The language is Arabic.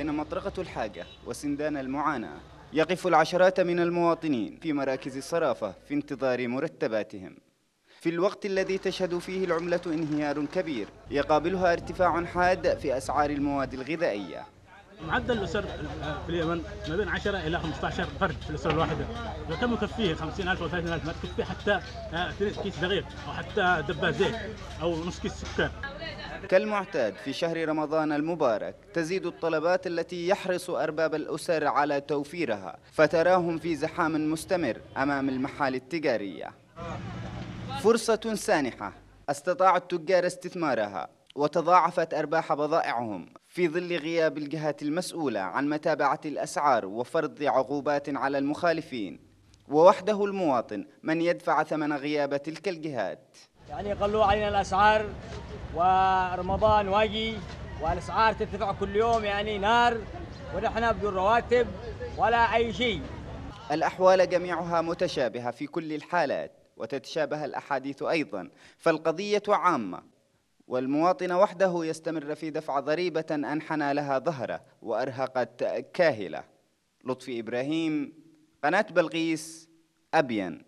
بين مطرقة الحاجة وسندان المعاناة يقف العشرات من المواطنين في مراكز الصرافة في انتظار مرتباتهم. في الوقت الذي تشهد فيه العملة انهيار كبير يقابلها ارتفاع حاد في أسعار المواد الغذائية. معدل الأسر في اليمن ما بين 10 إلى 15 فرد في الاسره الواحدة. لو كم يكفيه 50000 أو 30000 ما تكفيه حتى آه، كيس دقيق أو حتى دبة زيت أو نص كيس سكر. كالمعتاد في شهر رمضان المبارك تزيد الطلبات التي يحرص أرباب الأسر على توفيرها فتراهم في زحام مستمر أمام المحال التجارية. فرصة سانحة استطاع التجار استثمارها وتضاعفت أرباح بضائعهم. في ظل غياب الجهات المسؤولة عن متابعة الأسعار وفرض عقوبات على المخالفين ووحده المواطن من يدفع ثمن غياب تلك الجهات. يعني يقلوا علينا الأسعار ورمضان واجي والأسعار ترتفع كل يوم يعني نار ونحن بدون رواتب ولا أي شيء. الأحوال جميعها متشابهة في كل الحالات وتتشابه الأحاديث أيضا فالقضية عامة والمواطن وحده يستمر في دفع ضريبة أنحنى لها ظهره وأرهقت كاهلة. لطفي إبراهيم قناة بلقيس أبين